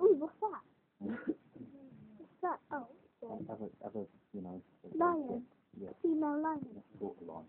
Ooh, what's that? what's that? Oh. Other, other, you know. Lion. Yeah. Female lion. It's a lion.